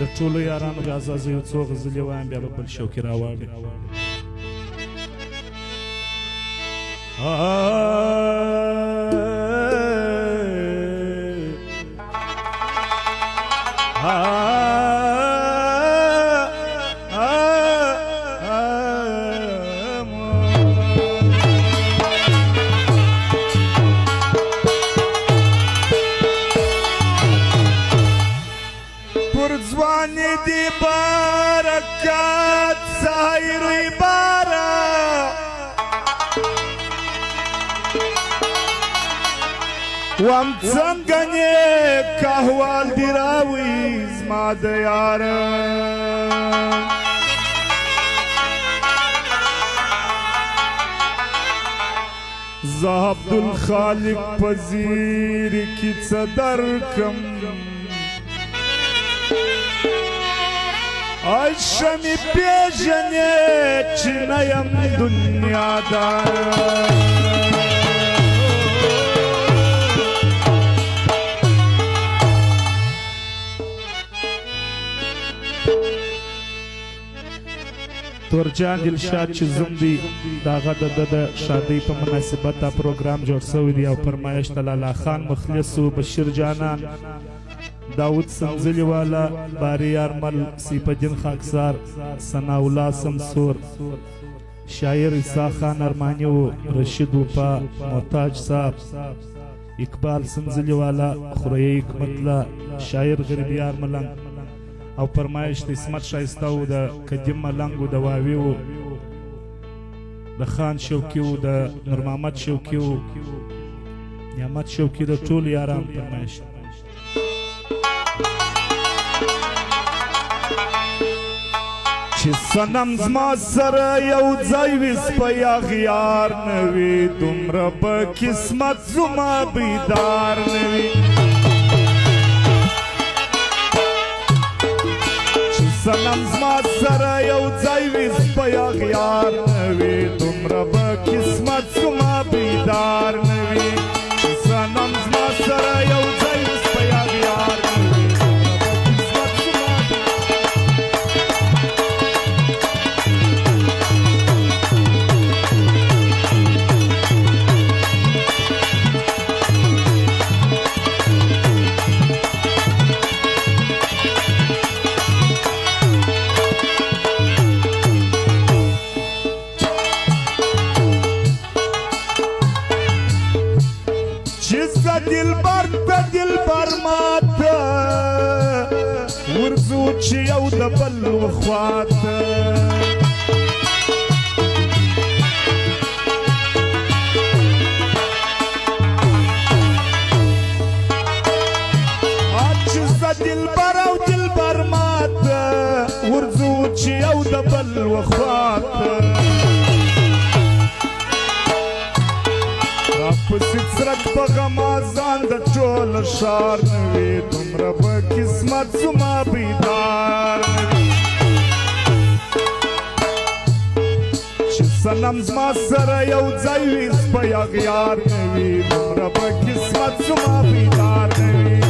د ټولو یارانو بیا زه زه یو څو غزلې وایم بیا به بل شوقي راواړي آه پر ځوان دی برکات سایر بارا وام څنګه نه کاهوال دی راوي زما د یار زه عبدالخالق پذیر کی صدر کم آی شمی پیژنی چی نیم دنیا دار تورجان دلشاد چې زوم دی داغه د د شادي په مناسبت دا پروګرام جوړ شوی دی او فرمایش تلاله خان مخلص بشیر جانان داود سنزلی والا باری ارمل سیپجن خاکسار سناولا سمسور شاعر عیسا خان ارمانی و رشید وپا محتاج صاحب اقبال سنزلی والا خوریا حکمتلا شاعر غربی ارملنګ او فرمایش د اسمت شایسته و د قدیم ملنګ و د واوی و د خان شوقي و د نور محمد شوقي و نعمت شوقي د ټول یاران فرمایش چې سنم زما سره یو ځای وي سپی اغیار نه وي دومره به قسمت زما بیدار نه وي سنم زما سره یو ځای وي سپی اغیار نه وي دومره به قسمت زما بیدار نه وي شي او د بل وخواته دلبر او دلبر مات ورزو چې او د بل وخواته پسې څرک په غم ازان د ټول ښار نه وي دومره به قسمت زما بیدار نه وي چې صنم زما سره یو ځای وي سپی اغیار نه وي دومره به قسمت زما بیدار نه وي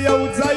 又在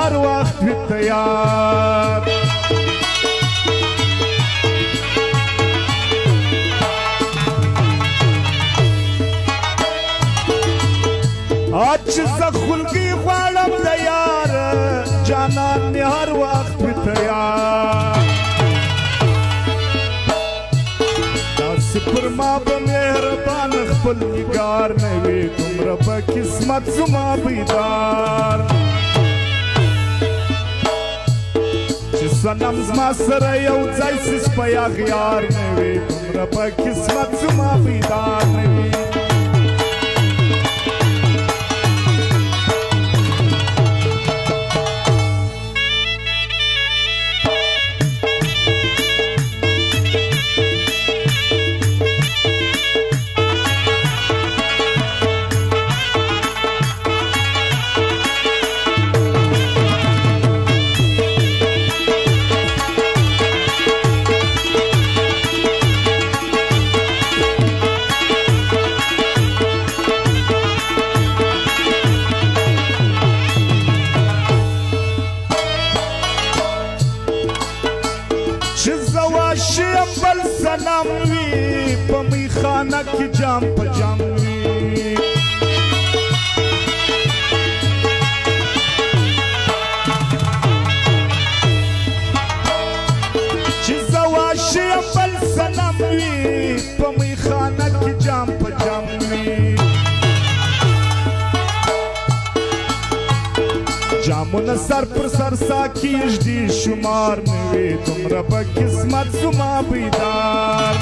तैयार आज सखुल की तैयार जाना निहार वक्त तैयार मेहरबान निगार नवे किस्मत सुमा बीदार سنم زما سره یو ځای سیس په یاغیار نه وي دومره په قسمت زما بیدار نه وي عاشق بل سنم وی په میخانه کې جام په جام وی مونه سر پر سر سا کیږدي شمار مې وي دومره په قسمت زما بیدار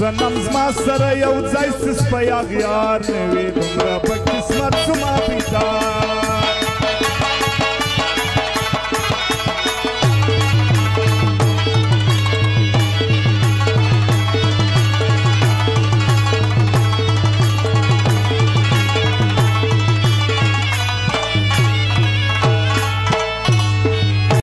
سنم زما سره یو ځای سس په یاغ یار مې وي دومره په قسمت زما بیدار